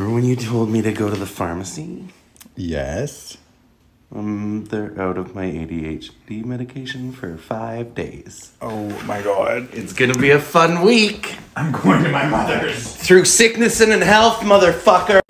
Remember when you told me to go to the pharmacy? Yes. Um, they're out of my ADHD medication for five days. Oh my god. It's gonna be a fun week. I'm going to my mother's. Through sickness and in health, motherfucker.